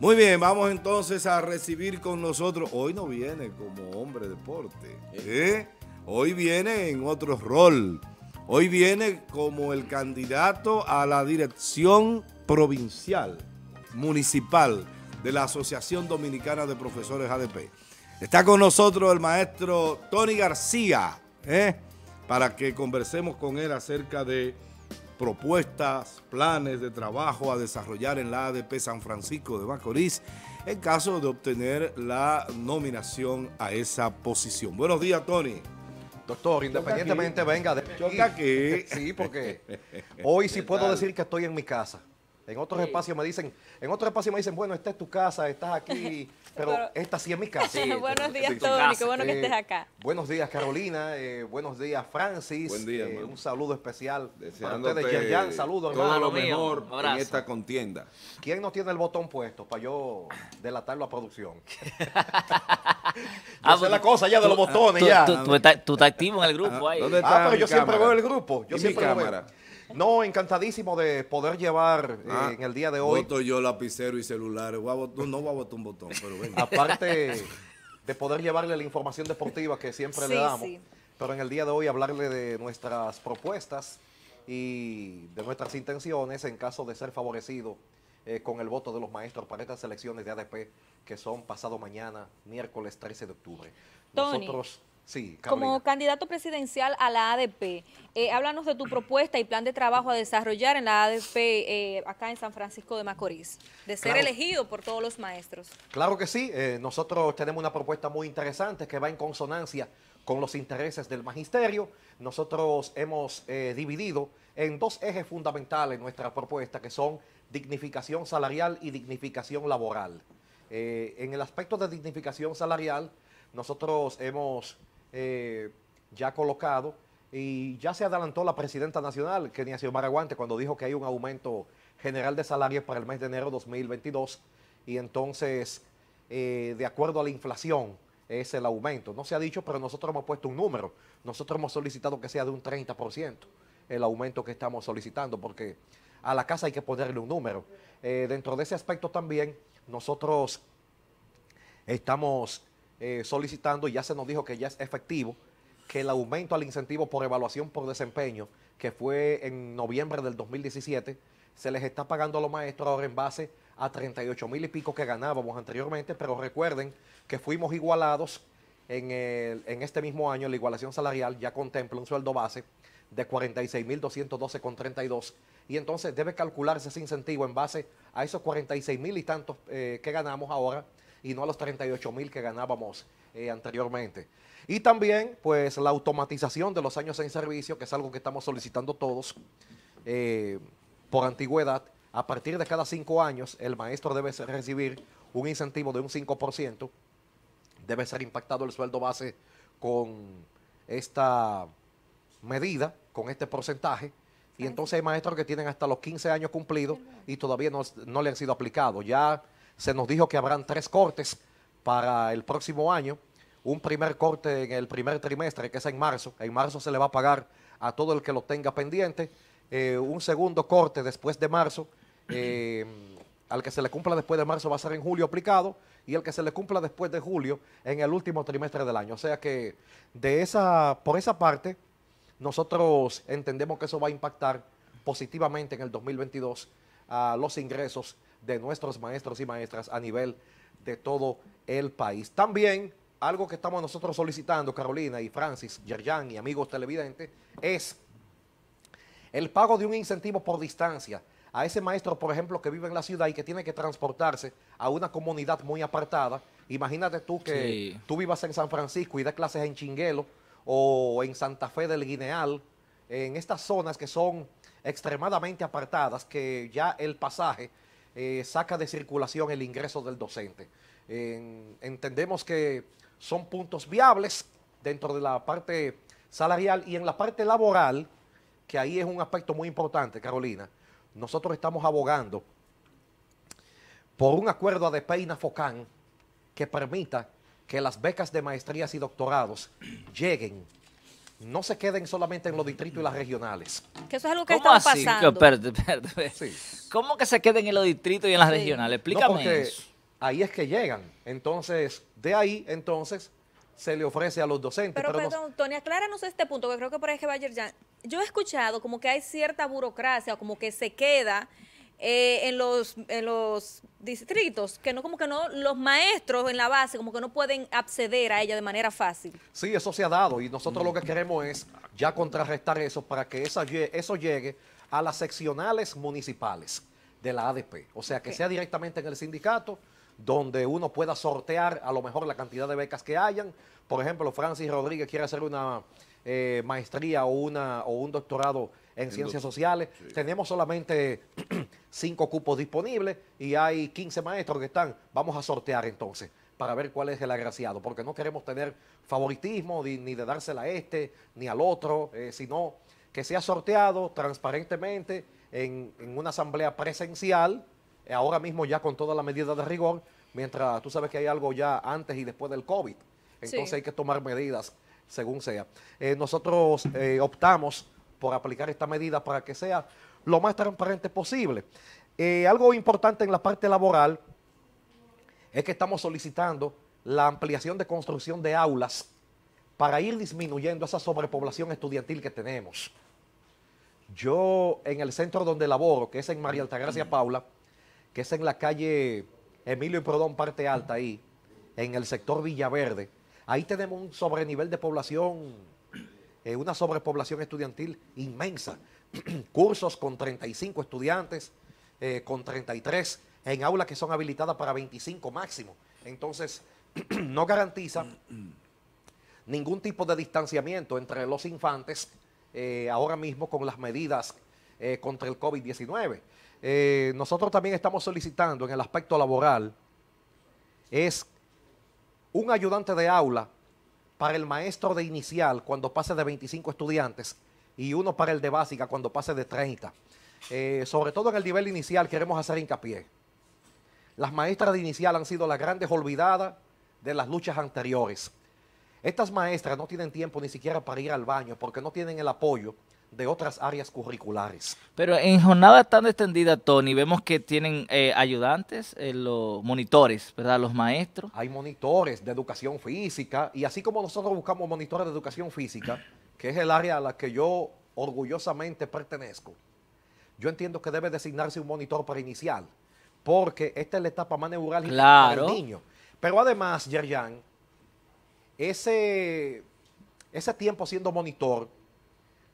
Muy bien, vamos entonces a recibir con nosotros. Hoy no viene como hombre deporte, ¿eh? hoy viene en otro rol. Hoy viene como el candidato a la dirección provincial, municipal de la Asociación Dominicana de Profesores ADP. Está con nosotros el maestro Tony García, ¿eh? para que conversemos con él acerca de propuestas, planes de trabajo a desarrollar en la ADP San Francisco de Macorís en caso de obtener la nominación a esa posición. Buenos días, Tony. Doctor, independientemente venga de aquí. Sí, porque hoy sí puedo decir que estoy en mi casa. En otros espacios me dicen, en otros espacios me dicen, bueno, esta es tu casa, estás aquí, pero, esta sí es mi casa. buenos días, Tony, qué bueno que estés acá. buenos días, Carolina, eh, buenos días, Francis. Buen día, eh, Un saludo especial Deseándote para ustedes, Yerjan, saludo, hermano. Todo lo mejor en esta contienda. ¿Quién no tiene el botón puesto para yo delatarlo a producción? yo ah, sé la cosa ya de los botones, ya. Tú, estás, activo en el grupo ahí. ah, pero yo siempre veo el grupo. Yo siempre lo veo. No, encantadísimo de poder llevar eh, ah, en el día de hoy. Voto yo lapicero y celular. no, voy a botar un botón, pero venga. Aparte de poder llevarle la información deportiva que siempre le damos. Pero en el día de hoy hablarle de nuestras propuestas y de nuestras intenciones en caso de ser favorecido eh, con el voto de los maestros para estas elecciones de ADP que son pasado mañana, miércoles 13 de octubre. Nosotros como candidato presidencial a la ADP, eh, háblanos de tu propuesta y plan de trabajo a desarrollar en la ADP eh, acá en San Francisco de Macorís, de ser elegido por todos los maestros. Claro que sí, eh, nosotros tenemos una propuesta muy interesante que va en consonancia con los intereses del magisterio. Nosotros hemos dividido en dos ejes fundamentales nuestra propuesta, que son dignificación salarial y dignificación laboral. en el aspecto de dignificación salarial, nosotros hemos eh, ya colocado y ya se adelantó la presidenta nacional, Kenia Xiomara Aguante, cuando dijo que hay un aumento general de salarios para el mes de enero 2022 y entonces, eh, de acuerdo a la inflación, es el aumento. No se ha dicho, pero nosotros hemos puesto un número. Nosotros hemos solicitado que sea de un 30% el aumento que estamos solicitando, porque a la casa hay que ponerle un número. Eh, dentro de ese aspecto también, nosotros estamos eh, solicitando, y ya se nos dijo que ya es efectivo, que el aumento al incentivo por evaluación por desempeño, que fue en noviembre del 2017, se les está pagando a los maestros ahora en base a 38 mil y pico que ganábamos anteriormente, pero recuerden que fuimos igualados en, en este mismo año, la igualación salarial ya contempla un sueldo base de 46 mil 212,32 y entonces debe calcularse ese incentivo en base a esos 46 mil y tantos eh, que ganamos ahora y no a los 38 mil que ganábamos eh, anteriormente. Y también, pues, la automatización de los años en servicio, que es algo que estamos solicitando todos eh, por antigüedad. A partir de cada cinco años, el maestro debe recibir un incentivo de un 5%. Debe ser impactado el sueldo base con esta medida, con este porcentaje. Y entonces hay maestros que tienen hasta los 15 años cumplidos y todavía no, no le han sido aplicados. Ya se nos dijo que habrán tres cortes para el próximo año. Un primer corte en el primer trimestre, que es en marzo. En marzo se le va a pagar a todo el que lo tenga pendiente. Eh, un segundo corte después de marzo. Eh, al que se le cumpla después de marzo va a ser en julio aplicado y el que se le cumpla después de julio en el último trimestre del año. O sea que de esa, por esa parte, nosotros entendemos que eso va a impactar positivamente en el 2022 a los ingresos de nuestros maestros y maestras a nivel de todo el país. También algo que estamos nosotros solicitando, Carolina y Francis, Yerjan y amigos televidentes, es el pago de un incentivo por distancia a ese maestro, por ejemplo, que vive en la ciudad y que tiene que transportarse a una comunidad muy apartada. Imagínate tú que tú vivas en San Francisco y das clases en Chinguelo o en Santa Fe del Guineal, en estas zonas que son extremadamente apartadas, que ya el pasaje eh, saca de circulación el ingreso del docente. entendemos que son puntos viables dentro de la parte salarial y en la parte laboral, que ahí es un aspecto muy importante, Carolina, nosotros estamos abogando por un acuerdo de Peina Focán que permita que las becas de maestrías y doctorados lleguen no se queden solamente en los distritos y las regionales. Que eso es algo que está pasando. ¿Cómo que se queden en los distritos y en las regionales? Explícame eso. Ahí es que llegan. Entonces, de ahí, entonces, se le ofrece a los docentes. Pero, perdón, Tony, acláranos este punto, que creo que por ahí que va ya. Yo he escuchado como que hay cierta burocracia, como que se queda eh, en, los, en los distritos, que no como que no, los maestros en la base como que no pueden acceder a ella de manera fácil. Sí, eso se ha dado y nosotros lo que queremos es ya contrarrestar eso para que esa, eso llegue a las seccionales municipales de la ADP. O sea, que sea directamente en el sindicato donde uno pueda sortear a lo mejor la cantidad de becas que hayan. Por ejemplo, Francis Rodríguez quiere hacer una eh, maestría o, una, o un doctorado en ciencias sociales. Tenemos solamente cinco cupos disponibles y hay 15 maestros que están. Vamos a sortear entonces para ver cuál es el agraciado, porque no queremos tener favoritismo ni, de dársela a este ni al otro, eh, sino que sea sorteado transparentemente en, en una asamblea presencial ahora mismo ya con todas las medidas de rigor, mientras tú sabes que hay algo ya antes y después del COVID. Entonces hay que tomar medidas según sea. Eh, nosotros eh, optamos por aplicar esta medida para que sea lo más transparente posible. Eh, algo importante en la parte laboral es que estamos solicitando la ampliación de construcción de aulas para ir disminuyendo esa sobrepoblación estudiantil que tenemos. Yo en el centro donde laboro, que es en María Altagracia Paula, que es en la calle Emilio y Prodón, parte alta ahí, en el sector Villaverde. Ahí tenemos un sobrenivel de población, eh, una sobrepoblación estudiantil inmensa. Cursos con 35 estudiantes, eh, con 33, en aulas que son habilitadas para 25 máximo. Entonces, no garantiza ningún tipo de distanciamiento entre los infantes eh, ahora mismo con las medidas contra el COVID-19. Eh, nosotros también estamos solicitando en el aspecto laboral es un ayudante de aula para el maestro de inicial cuando pase de 25 estudiantes y uno para el de básica cuando pase de 30. Eh, sobre todo en el nivel inicial queremos hacer hincapié. Las maestras de inicial han sido las grandes olvidadas de las luchas anteriores. Estas maestras no tienen tiempo ni siquiera para ir al baño porque no tienen el apoyo de otras áreas curriculares. Pero en jornada tan extendida, Tony, vemos que tienen eh, ayudantes, eh, los monitores, ¿verdad? Los maestros. Hay monitores de educación física y así como nosotros buscamos monitores de educación física, que es el área a la que yo orgullosamente pertenezco, yo entiendo que debe designarse un monitor para inicial, porque esta es la etapa más neurálgica para el niño. Pero además, Yerjan, ese, ese tiempo siendo monitor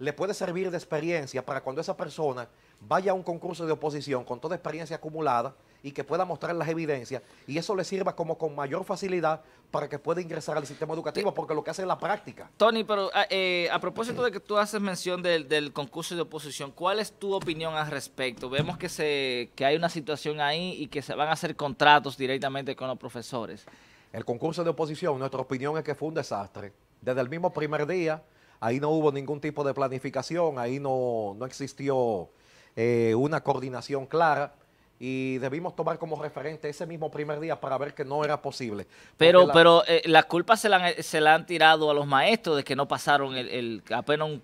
le puede servir de experiencia para cuando esa persona vaya a un concurso de oposición con toda experiencia acumulada y que pueda mostrar las evidencias y eso le sirva como con mayor facilidad para que pueda ingresar al sistema educativo porque lo que hace es la práctica. Tony, pero ah, eh, a propósito de que tú haces mención del, concurso de oposición, ¿cuál es tu opinión al respecto? Vemos que, se, que hay una situación ahí y que se van a hacer contratos directamente con los profesores. El concurso de oposición, nuestra opinión es que fue un desastre. Desde el mismo primer día ahí no hubo ningún tipo de planificación, ahí no, existió eh, una coordinación clara y debimos tomar como referente ese mismo primer día para ver que no era posible. Pero la, pero eh, la culpa se la, han, se la han tirado a los maestros de que no pasaron el, apenas un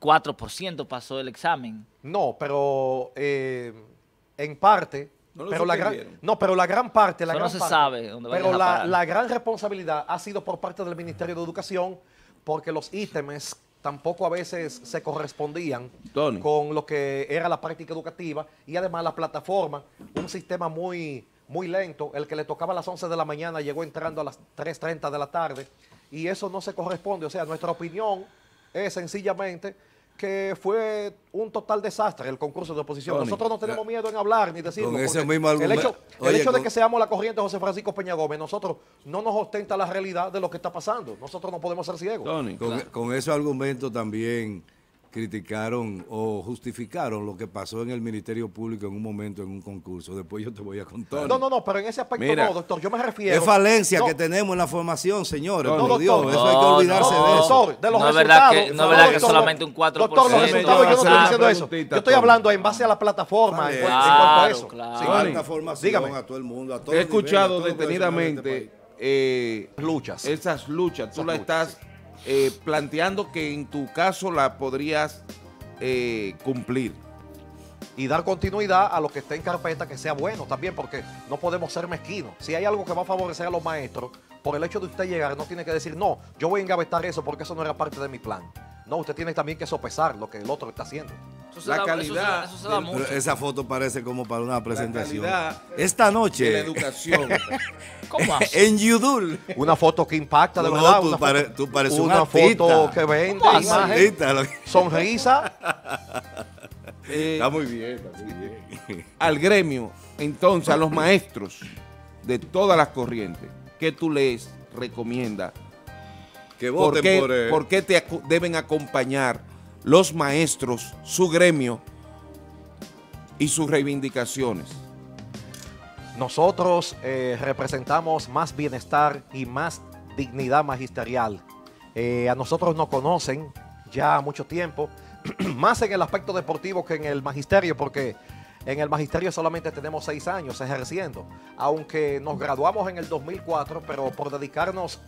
4% pasó el examen. No, pero eh, en parte... pero la gran, no, pero la gran parte... La no se sabe Pero la, la gran responsabilidad ha sido por parte del Ministerio de Educación porque los ítems tampoco a veces se correspondían con lo que era la práctica educativa y además la plataforma, un sistema muy, muy lento, el que le tocaba a las 11 de la mañana llegó entrando a las 3.30 de la tarde y eso no se corresponde, o sea, nuestra opinión es sencillamente que fue un total desastre el concurso de oposición. Nosotros no tenemos miedo en hablar ni decirlo. el hecho, el hecho de que seamos la corriente José Francisco Peña Gómez, nosotros no nos ostenta la realidad de lo que está pasando. Nosotros no podemos ser ciegos. con, con ese argumento también criticaron o justificaron lo que pasó en el Ministerio Público en un momento en un concurso. Después yo te voy a contar. No, no, no, pero en ese aspecto no, doctor. Yo me refiero. Es falencia que tenemos en la formación, señores. No, Dios, eso hay que olvidarse de eso. de los no, es verdad que, no es verdad que solamente un 4%. Doctor, los resultados yo no estoy diciendo eso. Yo estoy hablando en base a la plataforma, en, cuanto a eso. Claro. formación a todo el mundo. A todo He escuchado detenidamente eh, luchas. Esas luchas, tú las estás eh, planteando que en tu caso la podrías eh, cumplir. Y dar continuidad a lo que esté en carpeta que sea bueno también, porque no podemos ser mezquinos. Si hay algo que va a favorecer a los maestros, por el hecho de usted llegar, no tiene que decir, no, yo voy a engavetar eso porque eso no era parte de mi plan. No, usted tiene también que sopesar lo que el otro está haciendo. La calidad. esa foto parece como para una presentación. Esta noche. la educación. ¿Cómo En Yudul. Una foto que impacta de verdad. Tú, pareces tú una, foto que vende imagen. Sonrisa. Eh, está muy bien, está muy bien. Al gremio, entonces, a los maestros de todas las corrientes, ¿qué tú les recomiendas que ¿Por qué, por, qué te deben acompañar los maestros, su gremio y sus reivindicaciones? Nosotros eh, representamos más bienestar y más dignidad magisterial. Eh, a nosotros nos conocen ya mucho tiempo, más en el aspecto deportivo que en el magisterio, porque en el magisterio solamente tenemos seis años ejerciendo, aunque nos graduamos en el 2004, pero por dedicarnos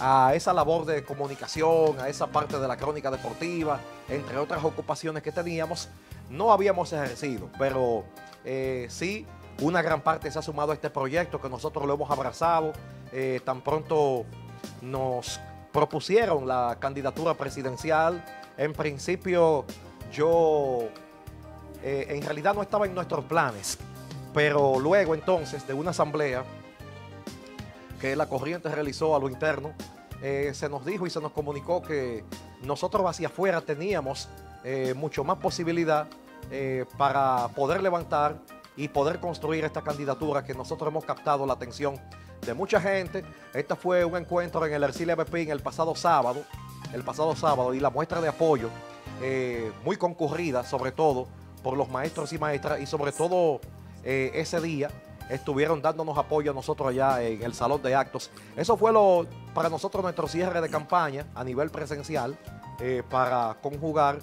a esa labor de comunicación, a esa parte de la crónica deportiva, entre otras ocupaciones que teníamos, no habíamos ejercido, pero eh, sí, una gran parte se ha sumado a este proyecto que nosotros lo hemos abrazado. Eh, tan pronto nos propusieron la candidatura presidencial. En principio yo eh, en realidad no estaba en nuestros planes, pero luego entonces de una asamblea que la corriente realizó a lo interno, eh, se nos dijo y se nos comunicó que nosotros hacia afuera teníamos eh, mucho más posibilidad eh, para poder levantar y poder construir esta candidatura que nosotros hemos captado la atención de mucha gente. Este fue un encuentro en el Ercilia Pepín el pasado sábado, el pasado sábado, y la muestra de apoyo muy concurrida, sobre todo por los maestros y maestras, y sobre todo ese día estuvieron dándonos apoyo a nosotros allá en el salón de actos. Eso fue lo para nosotros nuestro cierre de campaña a nivel presencial eh, para conjugar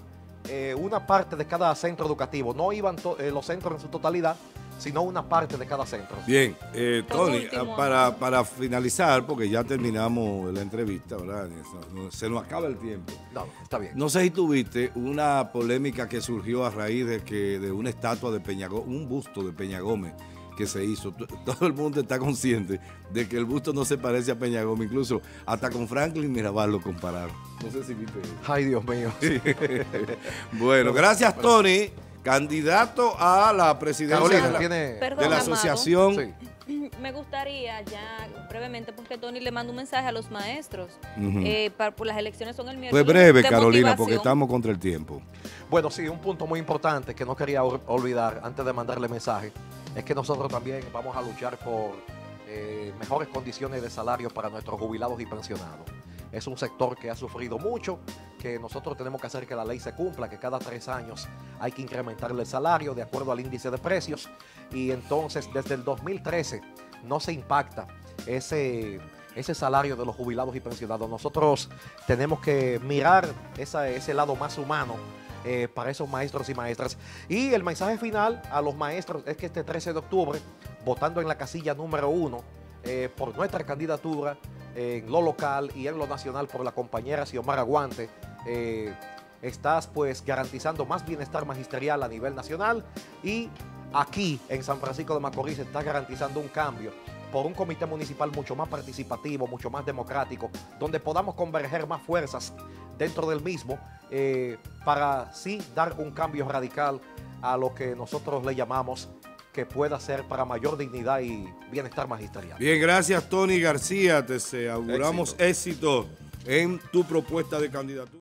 eh, una parte de cada centro educativo. No iban eh, los centros en su totalidad, sino una parte de cada centro. Bien, Tony, ah, para, para, finalizar, porque ya terminamos la entrevista, ¿verdad? Se nos acaba el tiempo. No, está bien. No sé si tuviste una polémica que surgió a raíz de que de una estatua de Peña un busto de Peña Gómez que se hizo. Todo el mundo está consciente de que el busto no se parece a Peña Gómez. Incluso hasta con Franklin Mirabal lo compararon. No sé si viste Ay, Dios mío. bueno, gracias, Tony. Candidato a la presidencia de la, asociación. Me gustaría ya brevemente, porque Tony le manda un mensaje a los maestros. Eh, para, las elecciones son el miércoles. Fue breve, Carolina, porque estamos contra el tiempo. Bueno, sí, un punto muy importante que no quería olvidar antes de mandarle mensaje es que nosotros también vamos a luchar por eh, mejores condiciones de salario para nuestros jubilados y pensionados. Es un sector que ha sufrido mucho, que nosotros tenemos que hacer que la ley se cumpla, que cada tres años hay que incrementarle el salario de acuerdo al índice de precios. Y entonces desde el 2013 no se impacta ese, ese salario de los jubilados y pensionados. Nosotros tenemos que mirar ese lado más humano eh, para esos maestros y maestras. Y el mensaje final a los maestros es que este 13 de octubre, votando en la casilla número uno eh, por nuestra candidatura en lo local y en lo nacional por la compañera Xiomara Aguante, eh, estás pues garantizando más bienestar magisterial a nivel nacional y aquí en San Francisco de Macorís estás garantizando un cambio por un comité municipal mucho más participativo, mucho más democrático, donde podamos converger más fuerzas dentro del mismo eh, para sí dar un cambio radical a lo que nosotros le llamamos que pueda ser para mayor dignidad y bienestar magisterial. Bien, gracias Tony García, te auguramos éxito en tu propuesta de candidatura.